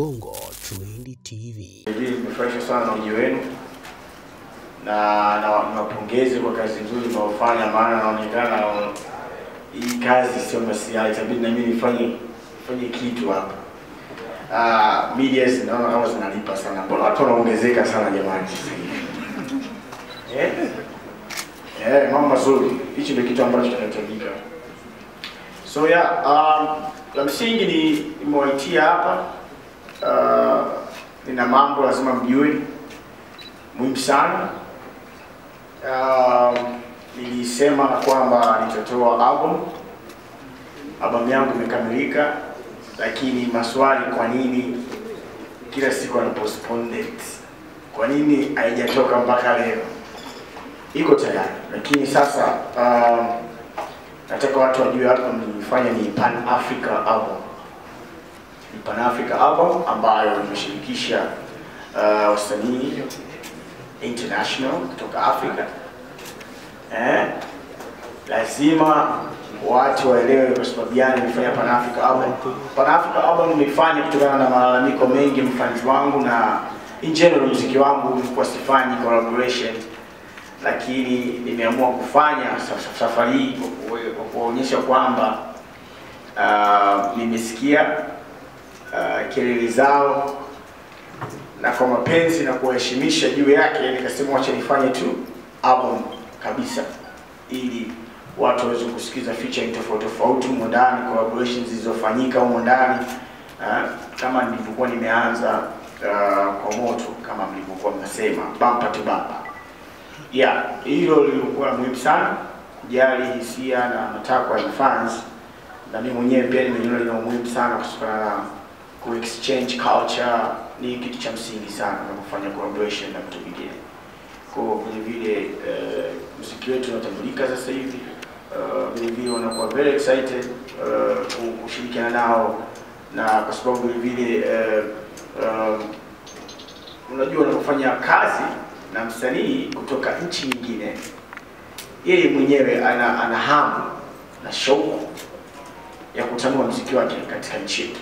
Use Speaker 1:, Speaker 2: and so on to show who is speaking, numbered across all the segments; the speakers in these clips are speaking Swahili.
Speaker 1: Bongo Trend TV.
Speaker 2: Nimefurahishwa sana na ujio wenu na niwapongeze kwa kazi nzuri mnaofanya, maana naonekana hii kazi sio masiala, itabidi nifanye kitu hapa. Uh, media zinaona kama zinalipa sana, mbona watu wanaongezeka sana jamani sasa hivi eh? Eh, mambo mazuri, hichi ndio kitu ambacho kinahitajika. So yeah, um, la msingi ni nimewaitia hapa uh, nina mambo lazima mjue muhimu sana. Uh, nilisema kwamba nitatoa album. Album yangu imekamilika, lakini maswali, kwa nini kila siku ana? Kwa nini haijatoka mpaka leo? Iko tayari, lakini sasa uh, nataka watu wajue hapa nilifanya ni Pan Africa album Pan Africa album ambayo imeshirikisha uh, wasanii international kutoka Afrika. Eh, lazima watu waelewe kwa sababu gani nimefanya Pan Africa album. Pan Africa album nimefanya kutokana na malalamiko mengi mfans wangu na in general muziki wangu ulikuwa sifanyi collaboration, lakini nimeamua kufanya saf- safari hii kwa kwa kuonyesha kwamba uh, nimesikia uh, kelele zao na kwa mapenzi na kuwaheshimisha juu yake, nikasema wacha nifanye tu album kabisa, ili watu waweze kusikiza featuring tofauti tofauti humo ndani, collaborations zilizofanyika humo ndani uh, kama nilivyokuwa nimeanza uh, kwa moto, kama mlivyokuwa mnasema tu to ya Yeah, hilo lilikuwa muhimu sana, kujali hisia na matakwa ya fans, na mimi mwenyewe pia nimeliona lina umuhimu sana kutokana na ku exchange culture ni kitu cha msingi sana unapofanya collaboration na mtu mwingine. Kwa vile vile uh, muziki wetu unatambulika sasa hivi uh, vile vile wanakuwa very excited uh, kushirikiana nao na kwa sababu vile vile uh, uh, unajua unapofanya kazi na msanii kutoka nchi nyingine, yeye mwenyewe ana, ana hamu na shauku ya kutanua muziki wake katika nchi yetu.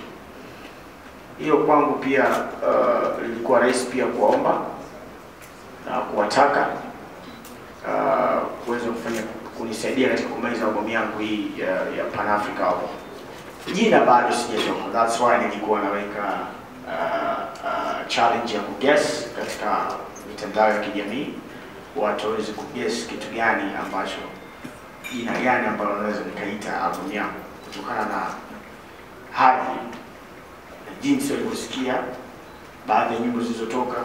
Speaker 2: Hiyo kwangu pia ilikuwa uh, ilikuwa rahisi pia kuwaomba na kuwataka uh, kuweza kufanya kunisaidia katika kumaliza albamu yangu hii ya, ya Pan Africa album. Jina bado sijatoka, that's why nilikuwa naweka uh, uh, challenge ya kuguess katika mitandao ya kijamii, watu waweze kuguess kitu gani ambacho jina gani ambalo naweza nikaita albamu yangu kutokana na hadhi jinsi walivyosikia baadhi ya nyimbo zilizotoka,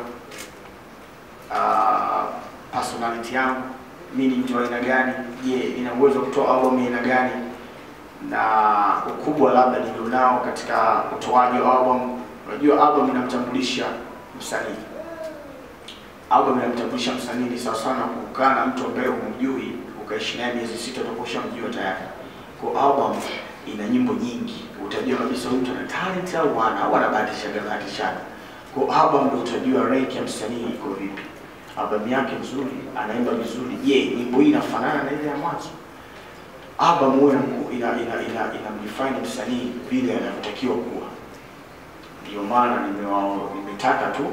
Speaker 2: uh, personality yangu, mi ni mtu aina gani, je, nina uwezo wa kutoa album ya aina gani, na ukubwa labda nilionao katika utoaji wa album. Unajua album inamtambulisha msanii, album inamtambulisha msanii ni sawa sana kukaa na mtu ambaye humjui ukaishi naye miezi sita, utakuwa ushamjua tayari. Kwa album ina nyimbo nyingi, utajua kabisa huyu mtu ana talent au hana au anabahatishaga bahatishaga. Kwa album ndio utajua rank ya msanii iko vipi. Album yake nzuri, anaimba vizuri, je, nyimbo hii inafanana na ile ya mwanzo? Album huwa ina ina ina inamdefine msanii vile anavyotakiwa kuwa. Ndio maana nimewao nimetaka tu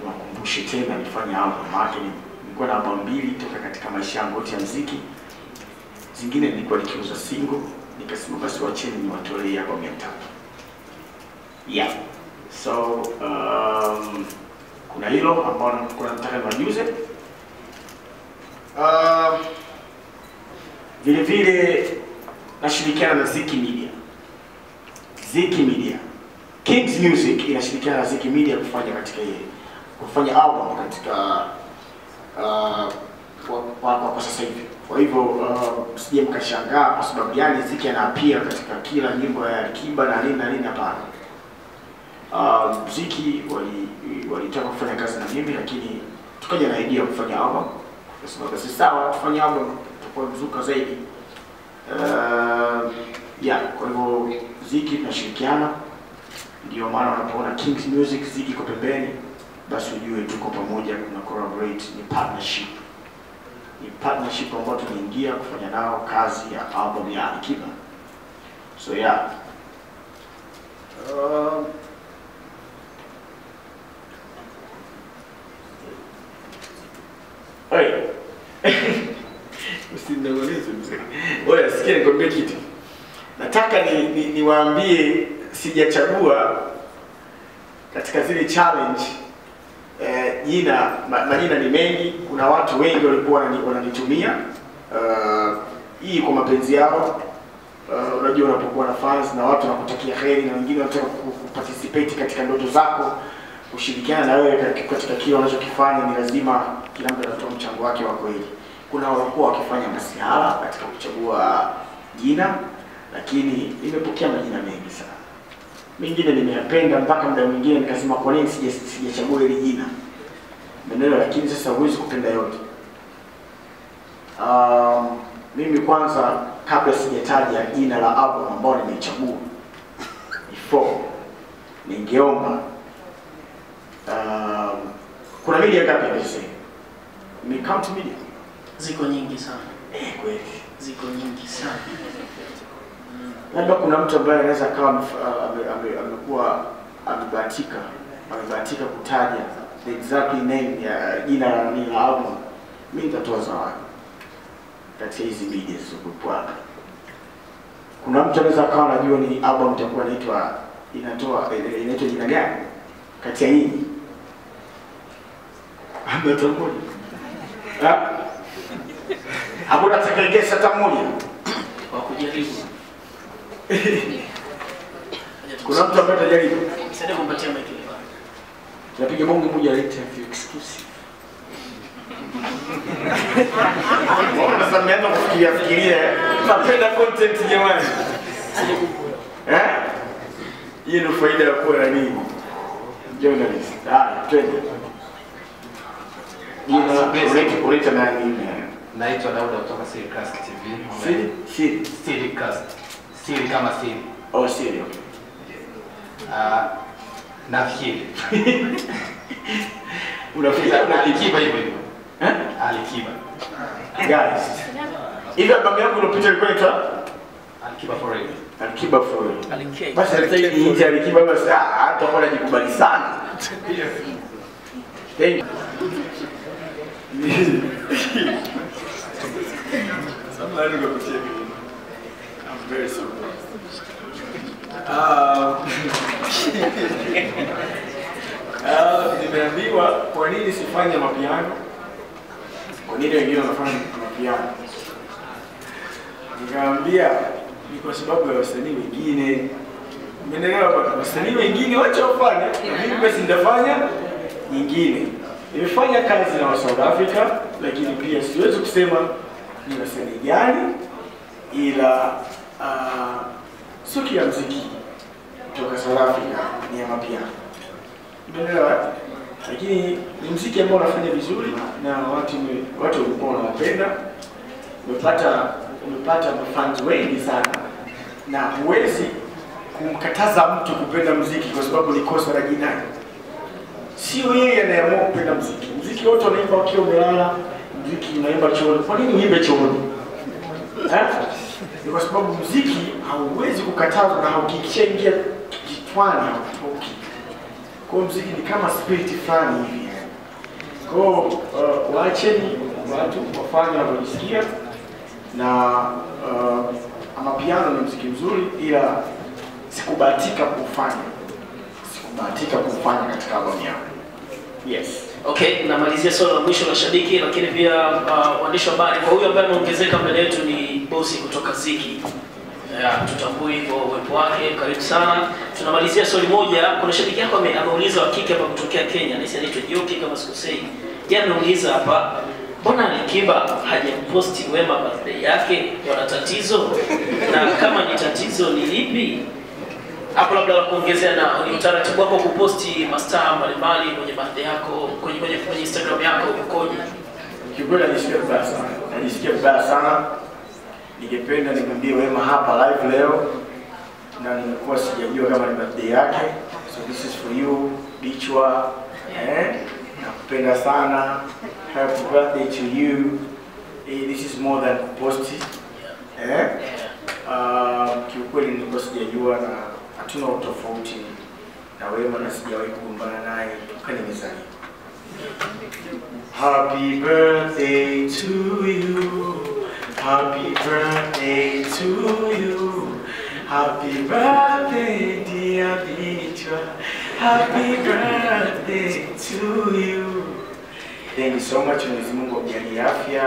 Speaker 2: niwakumbushe tena nifanye album, maana nilikuwa na album mbili toka katika maisha yangu yote ya muziki zingine nilikuwa nikiuza single, nikasema basi wacheni niwatolee album mia tatu. Yeah. So um, kuna hilo ambao kuna nataka niwajuze. Uh, vile vile nashirikiana na Ziki Media. Ziki Media. Kings Music inashirikiana na Ziki Media kufanya katika hii kufanya album katika uh, kwa, kwa, kwa, sasa hivi. Kwa hivyo uh, msije mkashangaa kwa sababu gani Ziki anaapia katika kila nyimbo ya Kiba na nini na nini, hapana. Uh, Ziki wali walitaka kufanya kazi na mimi, lakini tukaja na idea ya kufanya album, kwa sababu basi sawa tufanye album, tutakuwa mzuka zaidi. Uh, yeah, kwa hivyo Ziki tunashirikiana, ndio maana unapoona Kings Music Ziki kwa pembeni, basi ujue tuko pamoja, kuna collaborate, ni partnership ni partnership ambayo tumeingia kufanya nao kazi ya album ya Alikiba. So yeah. Um, Oye. Usinagonize mzee. Oye, sikia nikwambie kitu. Nataka ni, ni, sijachagua katika zile challenge jina ma, majina ni mengi. Kuna watu wengi walikuwa wanani- wananitumia uh, hii kwa mapenzi yao. Uh, unajua unapokuwa na fans na watu wanakutakia heri na wengine wanataka kuparticipate katika ndoto zako, kushirikiana na wewe katika- kile wanachokifanya, ni lazima kila mtu anatoa mchango wake wa kweli. Kuna walikuwa wakifanya masihala katika kuchagua jina, lakini nimepokea majina mengi sana mengine nimeyapenda mpaka muda mwingine nikasema kwa nini sija- sijachagua hili jina menelewa lakini sasa huwezi kupenda yote. Um, mimi kwanza kabla sijataja jina la album ambao nimechagua before ningeomba um, kuna media ngapi hivi? ni count media?
Speaker 3: Ziko nyingi sana,
Speaker 2: eh kweli.
Speaker 3: Ziko nyingi sana.
Speaker 2: labda kuna mtu ambaye anaweza akawa amekuwa amebahatika amebahatika kutaja the exact name ya jina la nini la album, mimi nitatoa zawadi kati ya hizi media zilizokuwepo. Kuna mtu anaweza akawa anajua ni album itakuwa inaitwa inatoa inaitwa jina gani kati ya nyinyi? Hata mmoja? Ha? Hakuna atakayegesa hata mmoja?
Speaker 3: Kwa kujaribu.
Speaker 2: Kuna mtu ambaye atajaribu?
Speaker 3: Msaidie kumpatia mic.
Speaker 2: Napiga bonge moja la interview exclusive. Sasa mmeanza kufikiria fikiria? Napenda content jamani. Eh? Hiyo ndio faida ya kuwa na nini? Journalist. Ah, twende. Jina unaitwa unaitwa nani?
Speaker 4: Naitwa Dauda kutoka Siricast TV.
Speaker 2: Siri? Siri.
Speaker 4: Siricast. Siri kama siri.
Speaker 2: Oh, Siri. Okay.
Speaker 4: Ah, nafikiri.
Speaker 2: Unafikiri una
Speaker 4: Alikiba hivyo hivyo.
Speaker 2: Eh?
Speaker 4: Alikiba.
Speaker 2: Guys. Hivi albamu yangu iliyopita ilikuwa inaitwa
Speaker 4: Alikiba forever.
Speaker 2: Alikiba for real.
Speaker 3: Alikei.
Speaker 2: Basi alikiba niite Alikiba basi ah hata kwa najikubali sana. Thank you. Samahani kwa kucheka. Very simple. Ah, ah, nimeambiwa kwa nini sifanye mapiano? Kwa nini wengine wanafanya mapiano? Nikaambia ni kwa sababu ya wasanii wengine. Umeelewa? Wasanii wengine wacha wafanye, mimi basi nitafanya nyingine. Nimefanya kazi na South Africa, lakini pia siwezi kusema ni wasanii gani, ila uh, suki ya mziki kutoka South Africa ni ya mapiano. Umeelewa? Lakini ni mziki ambao unafanya vizuri na watu watu walikuwa wanapenda umepata umepata mafans wengi sana, na huwezi kumkataza mtu kupenda mziki kwa sababu ni kosa la jinai. Sio yeye anayeamua kupenda mziki. Mziki wote wanaimba wakiwa umelala, mziki unaimba chooni. Kwa nini uimbe chooni? Ni kwa sababu mziki hauwezi kukatazwa na haukikishaingia kichwani hautoki. Kwa hiyo mziki ni kama spirit fulani hivi. kwao uh, waacheni watu wafanya wanavyojisikia na uh, amapiano ni mziki mzuri, ila sikubahatika kufanya sikubahatika kufanya katika albamu yangu. Yes.
Speaker 3: Okay, namalizia swala la mwisho la shabiki, lakini pia uh, waandishi wa habari. Kwa huyu ambaye ameongezeka mbele yetu ni bosi kutoka Ziki. Yeah, tutambui kwa uwepo wake, karibu sana. Tunamalizia swali moja. Kuna shabiki yako ameuliza wa kike hapa kutokea Kenya, nisi anaitwa Joki kama sikosei. Yeye ameuliza hapa, mbona Alikiba hajamposti Wema birthday yake? Wana tatizo? Na kama ni tatizo ni lipi? Hapo labda la kuongezea na ni utaratibu wako kuposti mastaa mbalimbali kwenye birthday yako kwenye, kwenye, kwenye Instagram yako ukoje?
Speaker 2: Kiukweli najisikia vibaya sana, najisikia vibaya sana. Ningependa nimwambie Wema hapa live leo, na nimekuwa sijajua kama ni birthday yake, so this is for you Bichwa, eh, nakupenda sana, happy birthday to you. Eh, this is more than kuposti eh. Uh, kiukweli nilikuwa sijajua na hatuna utofauti na Wema na sijawahi kugombana naye toka nimezaliwa. Happy birthday to you. Happy birthday to you. Happy birthday, dear Vitra. Happy birthday to you. Thank you so much. Mwenyezi Mungu akujalie afya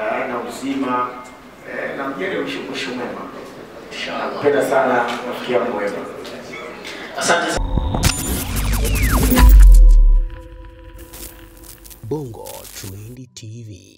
Speaker 2: eh, na uzima eh, na mjalie mwisho mwema. Penda sana rafiki yangu wewe.
Speaker 3: Asante sana.
Speaker 1: Bongo Trendy TV.